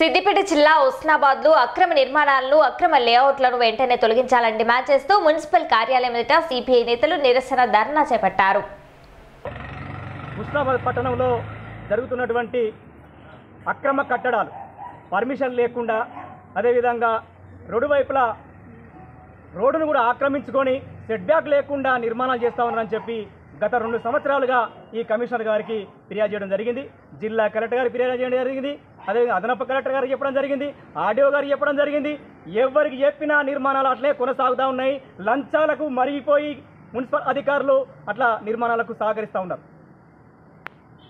సిద్దిపేట జిల్లా ఉస్నాబాద్లో అక్రమ నిర్మాణాలను అక్రమ లేఅవుట్లను వెంటనే తొలగించాలని డిమాండ్ చేస్తూ మున్సిపల్ కార్యాలయం ఎదుట సిపిఐ నేతలు నిరసన ధర్నా చేపట్టారు. హుస్నాబాద్ పట్టణంలో జరుగుతున్నటువంటి అక్రమ కట్టడాలు పర్మిషన్ లేకుండా అదేవిధంగా రోడ్డు వైపులా రోడ్డును కూడా ఆక్రమించుకొని సెట్ బ్యాక్ లేకుండా నిర్మాణాలు చేస్తా ఉన్నారని చెప్పి గత రెండు సంవత్సరాలుగా ఈ కమిషనర్ గారికి ఫిర్యాదు చేయడం జరిగింది. జిల్లా కలెక్టర్ గారికి ఫిర్యాదు చేయడం జరిగింది. అదేవిధంగా అదనపు కలెక్టర్ గారికి చెప్పడం జరిగింది ఆర్డీఓ గారికి చెప్పడం జరిగింది. ఎవరికి చెప్పినా నిర్మాణాలు అట్లే కొనసాగుతూ ఉన్నాయి. లంచాలకు మరిగిపోయి మున్సిపల్ అధికారులు అట్లా నిర్మాణాలకు సహకరిస్తూ ఉన్నారు.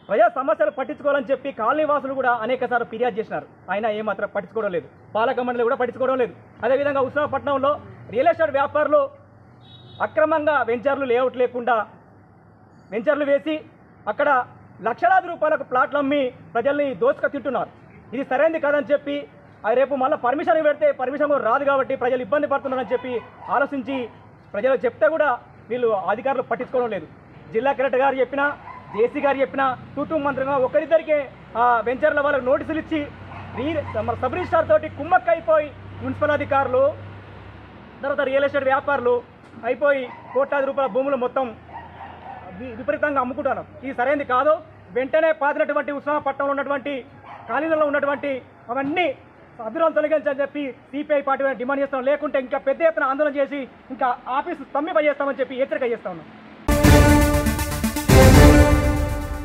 ప్రజా సమస్యలు పట్టించుకోవాలని చెప్పి కాలనీ వాసులు కూడా అనేకసార్లు ఫిర్యాదు చేసినారు. అయినా ఏమాత్రం పట్టించుకోవడం లేదు. పాలక మండలి కూడా పట్టించుకోవడం లేదు. అదేవిధంగా ఉస్మాపట్నంలో రియల్ ఎస్టేట్ వ్యాపారులు అక్రమంగా వెంచర్లు లేఅవుట్ లేకుండా వెంచర్లు వేసి అక్కడ లక్షలాది రూపాయలకు ప్లాట్లు అమ్మి ప్రజల్ని దోసుక తింటున్నారు. ఇది సరైనది కాదని చెప్పి అది రేపు మళ్ళీ పర్మిషన్ పెడితే పర్మిషన్ కూడా రాదు కాబట్టి ప్రజలు ఇబ్బంది పడుతున్నారని చెప్పి ఆలోచించి ప్రజలకు చెప్తే కూడా వీళ్ళు అధికారులు పట్టించుకోవడం లేదు. జిల్లా కలెక్టర్ గారు చెప్పినా జేసీ గారు చెప్పినా టూటూ మంత్రిగా ఒకరిద్దరికే ఆ వెంచర్ల వాళ్ళకి నోటీసులు ఇచ్చి రీ మన సబ్ రిజిస్టార్ తోటి కుమ్మక్కైపోయి మున్సిపల్ అధికారులు తర్వాత రియల్ ఎస్టేట్ వ్యాపారులు అయిపోయి కోట్లాది రూపాయల భూములు మొత్తం వి- విపరీతంగా అమ్ముకుంటున్నారు. ఇది సరైనది కాదు. వెంటనే పాతినటువంటి ఉస్మాపట్నంలో ఉన్నటువంటి కాలనీలలో ఉన్నటువంటి అవన్నీ అభివృద్ధి తొలగించని చెప్పి సిపిఐ పార్టీ డిమాండ్ చేస్తాం లేకుంటే ఇంకా పెద్ద ఎత్తున ఆందోళన చేసి ఇంకా ఆఫీసు స్తంభింపజేస్తామని చెప్పి హెచ్చరిక చేస్తా ఉన్నాం.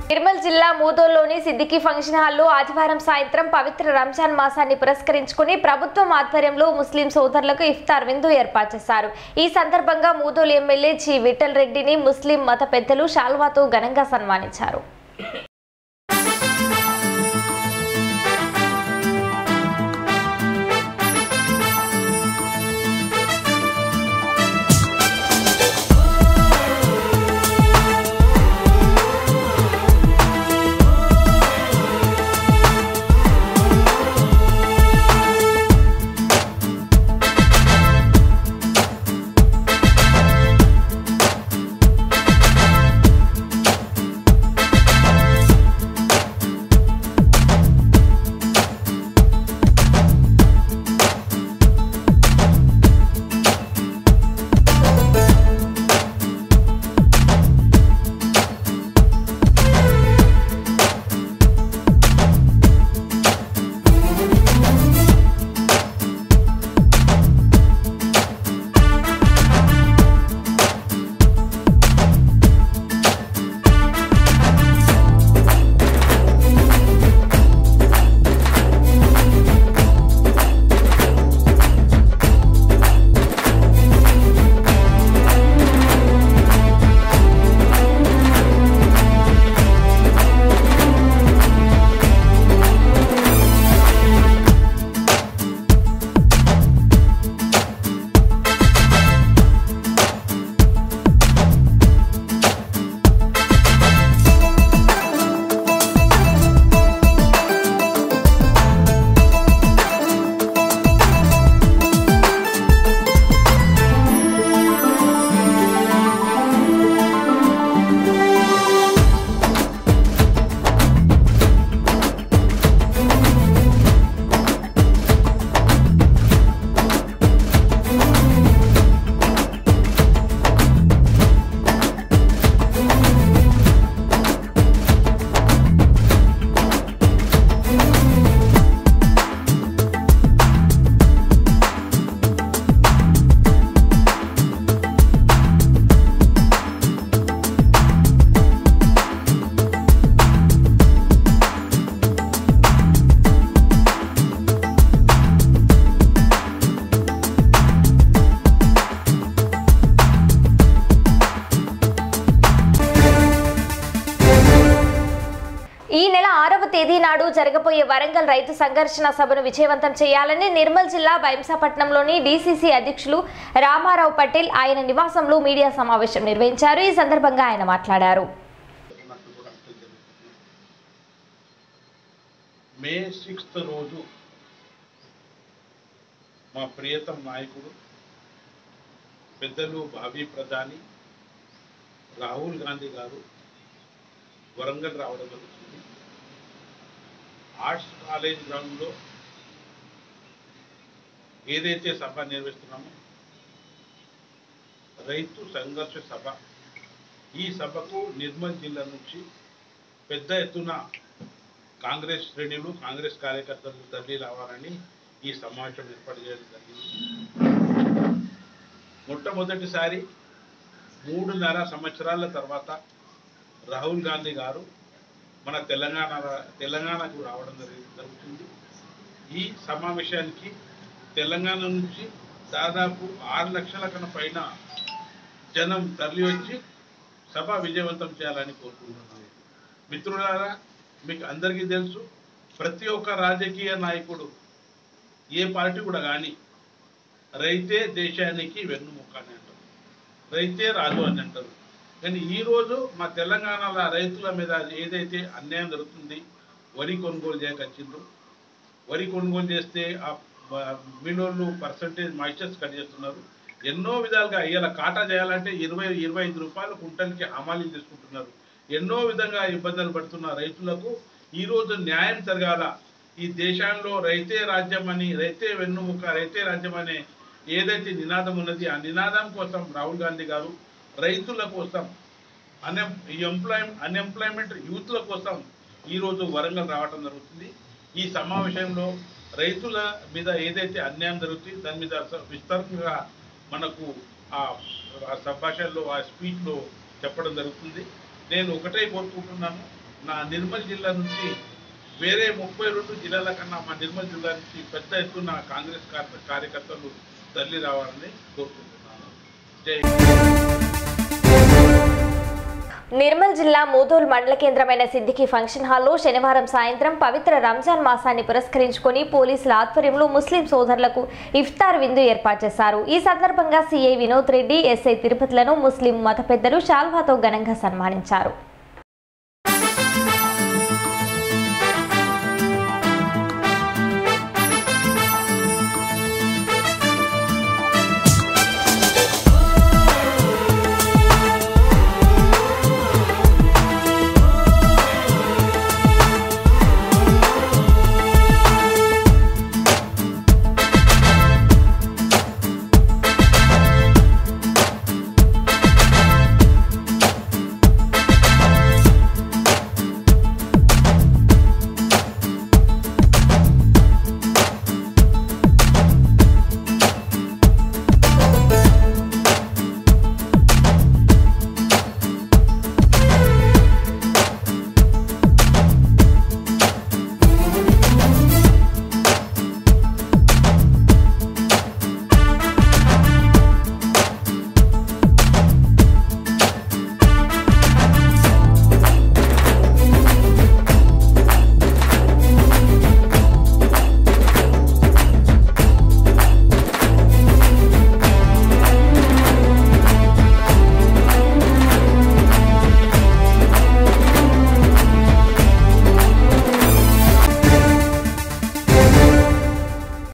నిర్మల్ జిల్లా మూదోల్లోని సిద్దికి ఫంక్షన్ హాల్లో ఆదివారం సాయంత్రం పవిత్ర రంజాన్ మాసాన్ని పురస్కరించుకుని ప్రభుత్వం ఆధ్వర్యంలో ముస్లిం సోదరులకు ఇఫ్తార్ విందు ఏర్పాటు చేశారు. ఈ సందర్భంగా మూదోలు ఎమ్మెల్యే జి. విఠల్ రెడ్డిని ముస్లిం మత పెద్దలు శాల్వాతో ఘనంగా సన్మానించారు. జరగబోయే వరంగల్ రైతు సంఘర్షణ సభను విజయవంతం చేయాలని నిర్మల్ జిల్లా బైంసాపట్నంలోని డీసీసీ అధ్యక్షులు రామారావు పటేల్ ఆయన నివాసంలో మీడియా సమావేశం నిర్వహించారు. ఈ సందర్భంగా ఆయన మాట్లాడారు. మే సిక్స్త్ రోజు మా ప్రియతం నాయకుడు పెద్దలు భావి ప్రధాని రాహుల్ గాంధీ గారు వరంగల్ రావడం జరుగుతుంది. ఆర్ట్స్ కాలేజ్ గ్రౌండ్లో ఏదైతే సభ నిర్వహిస్తున్నామో రైతు సంఘర్ష సభ ఈ సభకు నిర్మల్ జిల్లా నుంచి పెద్ద ఎత్తున కాంగ్రెస్ శ్రేణులు కాంగ్రెస్ కార్యకర్తలు తరలి రావాలని ఈ సమావేశం ఏర్పాటు చేయడం జరిగింది. మొట్టమొదటిసారి మూడున్నర సంవత్సరాల తర్వాత రాహుల్ గాంధీ గారు మన తెలంగాణ తెలంగాణకు రావడం జరుగుతుంది. ఈ సమావేశానికి తెలంగాణ నుంచి దాదాపు ఆరు లక్షల కన్నా పైన జనం తరలి వచ్చి సభ విజయవంతం చేయాలని కోరుకుంటున్నాను మిత్రులారా మీకు అందరికీ తెలుసు ప్రతి ఒక్క రాజకీయ నాయకుడు ఏ పార్టీ కూడా కానీ రైతే దేశానికి వెన్నుముక్క అని అంటారు. రైతే రాజు అని అంటారు. కానీ ఈరోజు మా తెలంగాణలో రైతుల మీద ఏదైతే అన్యాయం జరుగుతుంది వరి కొనుగోలు చేయకొచ్చిండ్రు వరి కొనుగోలు చేస్తే ఆ మినోళ్ళు పర్సంటేజ్ మాయిశ్చర్స్ కట్ చేస్తున్నారు. ఎన్నో విధాలుగా ఇలా కాటా చేయాలంటే ఇరవై ఇరవై ఐదు రూపాయలు కుంటల్కి హమాలీలు తీసుకుంటున్నారు. ఎన్నో విధంగా ఇబ్బందులు పడుతున్న రైతులకు ఈరోజు న్యాయం జరగాల. ఈ దేశంలో రైతే రాజ్యం అని రైతే వెన్నుముక రైతే రాజ్యం అనే ఏదైతే నినాదం ఉన్నది ఆ నినాదం కోసం రాహుల్ గాంధీ గారు రైతుల కోసం అన్ ఎంప్లాయ్ అన్ఎంప్లాయ్మెంట్ యూత్ల కోసం ఈరోజు వరంగల్ రావటం జరుగుతుంది. ఈ సమావేశంలో రైతుల మీద ఏదైతే అన్యాయం జరుగుతుంది దాని మీద స- మనకు ఆ ఆ సంభాషణలో ఆ స్పీచ్లో చెప్పడం జరుగుతుంది. నేను ఒకటే కోరుకుంటున్నాను నా నిర్మల్ జిల్లా నుంచి వేరే ముప్పై రెండు జిల్లాల కన్నా మా నిర్మల్ జిల్లా నుంచి పెద్ద ఎత్తున కాంగ్రెస్ కార్యకర్తలు తల్లి రావాలని కోరుకుంటున్నాను. జై నిర్మల్ జిల్లా మూదోల్ మండల కేంద్రమైన సిద్దికి ఫంక్షన్ హాల్లో శనివారం సాయంత్రం పవిత్ర రంజాన్ మాసాన్ని పురస్కరించుకొని పోలీసుల ఆధ్వర్యంలో ముస్లిం సోదరులకు ఇఫ్తార్ విందు ఏర్పాటు చేశారు. ఈ సందర్భంగా సీఐ వినోద్ రెడ్డి ఎస్ఐ తిరుపతిలను ముస్లిం మత పెద్దలు షాల్వాతో ఘనంగా సన్మానించారు.